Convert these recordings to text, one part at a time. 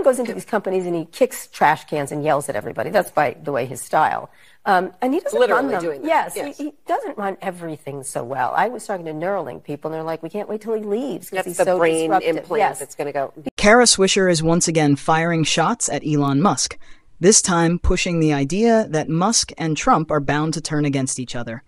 Elon goes into these companies and he kicks trash cans and yells at everybody. That's by the way his style. Um, and he doesn't Literally run them. doing that, Yes, yes. He, he doesn't run everything so well. I was talking to Neuralink people, and they're like, "We can't wait till he leaves because he's the so brain disruptive." implant Yes. that's going to go. Kara Swisher is once again firing shots at Elon Musk, this time pushing the idea that Musk and Trump are bound to turn against each other.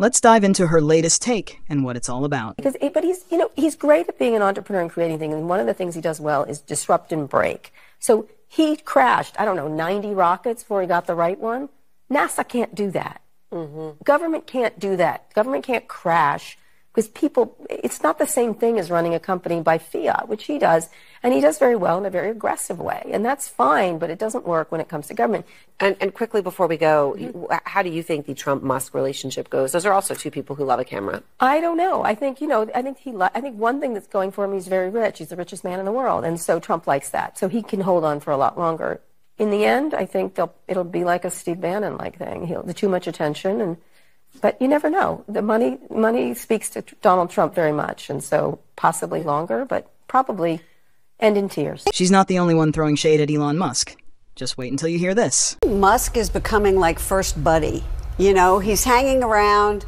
Let's dive into her latest take and what it's all about. Because, but he's, you know, he's great at being an entrepreneur and creating things. And one of the things he does well is disrupt and break. So he crashed, I don't know, 90 rockets before he got the right one. NASA can't do that. Mm-hmm. Government can't do that. Government can't crash because people, it's not the same thing as running a company by fiat, which he does. And he does very well in a very aggressive way. And that's fine, but it doesn't work when it comes to government. And, and quickly before we go, you- how do you think the Trump Musk relationship goes? Those are also two people who love a camera. I don't know. I think you know. I think he. Li- I think one thing that's going for him. He's very rich. He's the richest man in the world, and so Trump likes that. So he can hold on for a lot longer. In the end, I think they'll, it'll be like a Steve Bannon like thing. He'll the too much attention, and but you never know. The money money speaks to Donald Trump very much, and so possibly longer, but probably end in tears. She's not the only one throwing shade at Elon Musk. Just wait until you hear this. Musk is becoming like first buddy. You know, he's hanging around.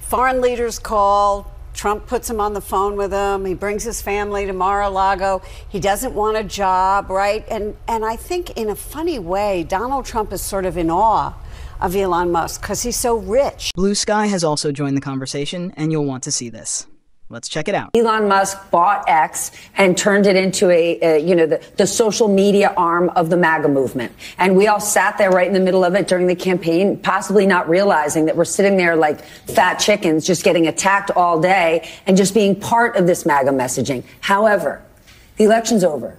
Foreign leaders call. Trump puts him on the phone with him. He brings his family to Mar-a-Lago. He doesn't want a job, right? And and I think in a funny way, Donald Trump is sort of in awe of Elon Musk because he's so rich. Blue Sky has also joined the conversation, and you'll want to see this. Let's check it out. Elon Musk bought X and turned it into a, uh, you know, the, the social media arm of the MAGA movement. And we all sat there right in the middle of it during the campaign, possibly not realizing that we're sitting there like fat chickens, just getting attacked all day and just being part of this MAGA messaging. However, the election's over.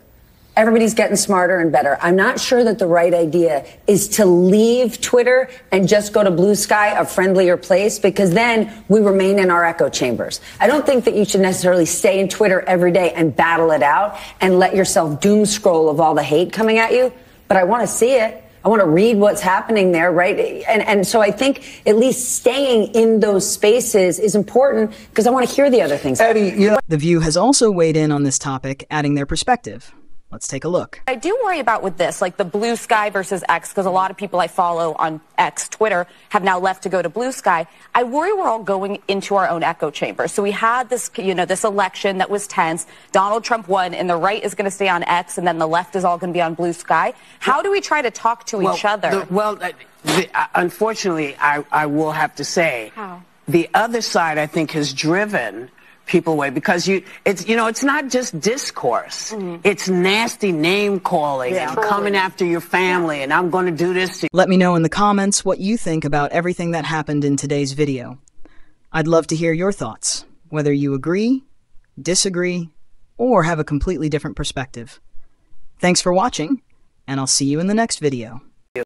Everybody's getting smarter and better. I'm not sure that the right idea is to leave Twitter and just go to Blue Sky, a friendlier place, because then we remain in our echo chambers. I don't think that you should necessarily stay in Twitter every day and battle it out and let yourself doom scroll of all the hate coming at you. But I want to see it. I want to read what's happening there, right? And, and so I think at least staying in those spaces is important because I want to hear the other things. Eddie, know, The View has also weighed in on this topic, adding their perspective. Let's take a look. I do worry about with this, like the blue sky versus X, because a lot of people I follow on X, Twitter, have now left to go to blue sky. I worry we're all going into our own echo chamber. So we had this, you know, this election that was tense. Donald Trump won, and the right is going to stay on X, and then the left is all going to be on blue sky. How do we try to talk to each other? the- well, uh, the, uh, unfortunately, I, I will have to say, How? the other side, I think, has driven people away because you, it's, you know, it's not just discourse. Mm-hmm. It's nasty name calling Yeah. and coming after your family, and I'm going to do this to Let me know in the comments what you think about everything that happened in today's video. I'd love to hear your thoughts, whether you agree, disagree, or have a completely different perspective. Thanks for watching, and I'll see you in the next video.